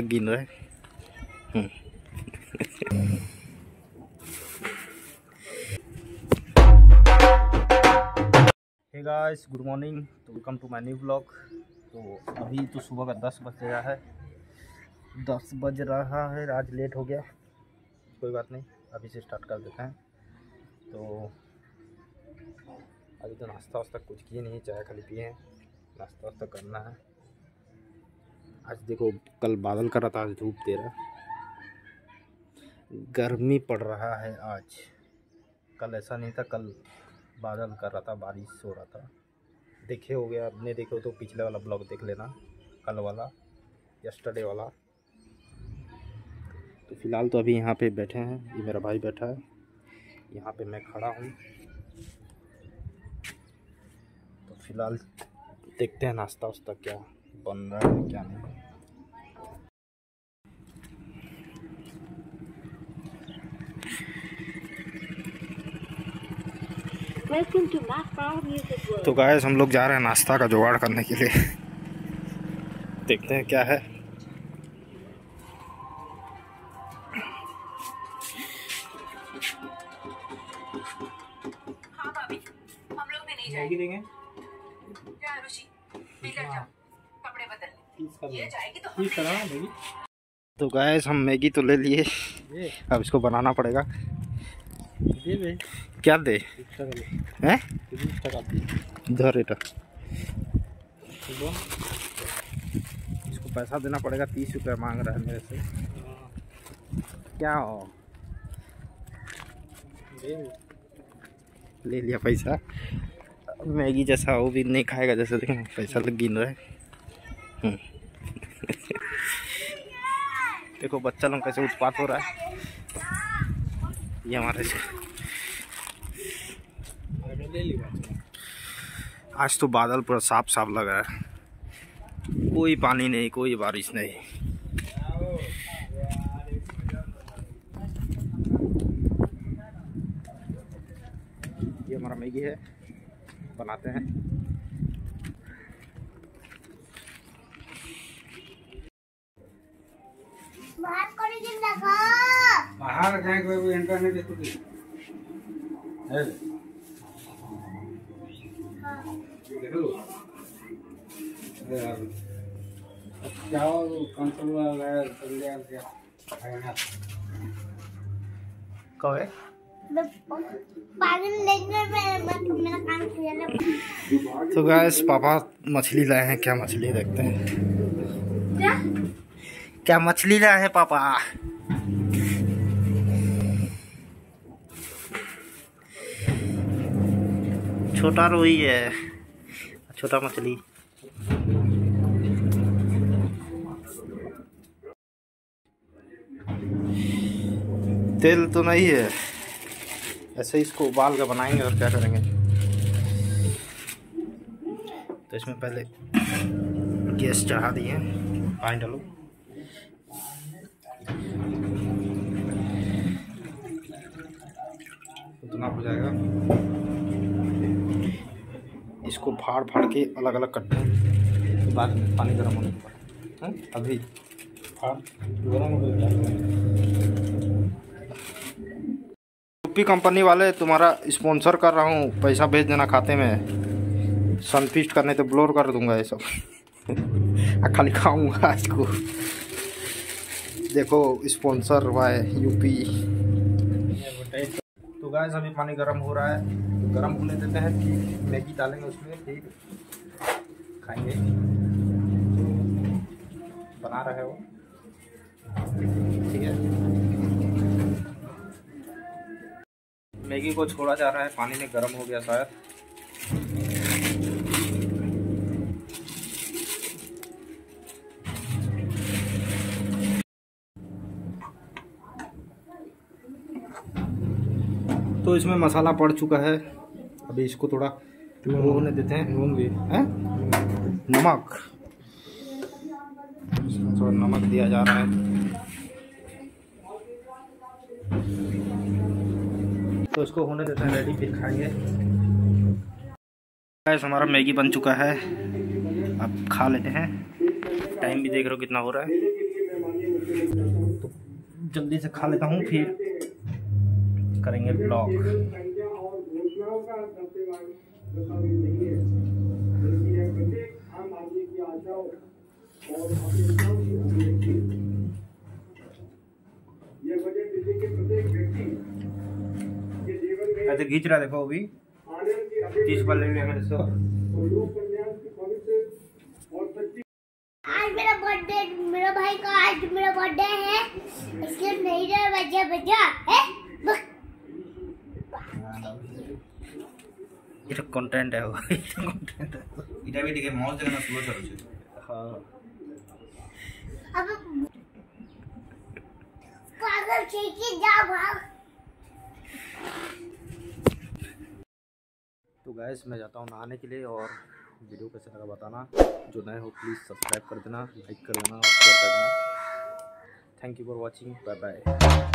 गिन रहे। Hey guys good morning तो welcome to my new blog तो अभी तो सुबह का दस बज गया है। दस बज रहा है आज लेट हो गया। कोई बात नहीं अभी से स्टार्ट कर देते हैं। तो अभी तो नाश्ता वास्ता कुछ किए नहीं चाय खाली पिए हैं। नाश्ता वास्ता करना है। आज देखो, कल बादल कर रहा था आज धूप दे रहा गर्मी पड़ रहा है आज। कल ऐसा नहीं था, कल बादल कर रहा था बारिश हो रहा था। देखे हो गया नहीं देखे तो पिछले वाला ब्लॉग देख लेना, कल वाला यस्टरडे वाला। तो फ़िलहाल तो अभी यहाँ पे बैठे हैं, ये मेरा भाई बैठा है। यहाँ पे मैं खड़ा हूँ। तो फ़िलहाल देखते हैं नाश्ता वास्ता क्या बन रहा है, क्या नहीं। तो गायस हम लोग जा रहे हैं नाश्ता का जुगाड़ करने के लिए। देखते हैं क्या है। हाँ भाभी हम लोग भी नहीं मैगी देंगे जाएँगे क्या रुचि? निकल जाओ कपड़े बदल ये जाएगी तो हम। नहीं तो गायस हम मैगी तो ले लिए। अब इसको बनाना पड़ेगा। क्या दे? हैं? इधर बेटा इसको पैसा देना पड़ेगा तीस रुपया मांग रहा है मेरे से। क्या हो? ले लिया पैसा। मैगी जैसा वो भी नहीं खाएगा जैसे देखें पैसा लग गिन रहा है। हम्म। देखो बच्चा लोग कैसे उत्पात हो रहा है। ये हमारे से। आज तो बादल पूरा साफ़ साफ़ लग रहा है। कोई पानी नहीं, कोई बारिश नहीं। ये हमारा मैगी है। बनाते हैं। बाहर जाए कोई इंटरनेट देखो कि है। देख। लो अरे यार अब क्या है चल गया क्या कब है? ना। तो गैस पापा मछली लाए हैं क्या मछली देखते हैं? क्या? क्या मछली लाए हैं पापा? छोटा रोही है। छोटा मछली तेल तो नहीं है। ऐसे इसको उबाल कर बनाएँगे और क्या करेंगे? तो इसमें पहले गैस चढ़ा दिए। पानी डालो उतना हो जाएगा इसको फाड़ फाड़ के अलग अलग करते हैं। फिर बाद में पानी गर्म होने के बाद अभी फाड़ हो गया। यूपी कंपनी वाले तुम्हारा स्पॉन्सर कर रहा हूँ, पैसा भेज देना खाते में। सनफिस्ट करने तो ब्लोर कर दूँगा ये सब। खाली खाऊँगा इसको। देखो, स्पॉन्सर हुआ है यूपी। तो गैस अभी पानी गर्म हो रहा है। तो गर्म होने देते हैं फिर मैगी डालेंगे उसमें, फिर खाएँगे। बना रहे हो। ठीक है। मैगी को छोड़ा जा रहा है, पानी में गर्म हो गया शायद। तो इसमें मसाला पड़ चुका है। अभी इसको थोड़ा होने देते हैं नून भी हैं? नमक। थोड़ा नमक दिया जा रहा है। तो इसको होने देते हैं रेडी फिर खाएँगे। गैस हमारा मैगी बन चुका है। अब खा लेते हैं। टाइम भी देख रहे हो कितना हो रहा है। तो जल्दी से खा लेता हूँ, फिर करेंगे ब्लॉग संख्या और घोषणाओं का दस्तावेज़ नहीं है बल्कि यह प्रत्येक आम आदमी की आशाओं और अपेक्षाओं की अभिव्यक्ति यह बजट दिल्ली के प्रत्येक व्यक्ति के जीवन में ऐसे खींच रहा देखो अभी। तीस बार ले लिया मेरे और लोक कल्याण की और सच्ची आज मेरा बर्थडे मेरा भाई का आज मेरा बर्थडे है। इसलिए नहीं रहा बजा बजा है? बस ये तो कंटेंट है वो ये तो कंटेंट है এটা বি ଟିକେ মজ দেখে না স্লো চলছে हाँ अब पागल खींची जा भाग तो गैस मैं जाता हूँ नहाने के लिए और वीडियो कैसा लगा बताना जो नए हो प्लीज़ सब्सक्राइब कर देना लाइक कर देना और शेयर कर देना thank you for watching bye bye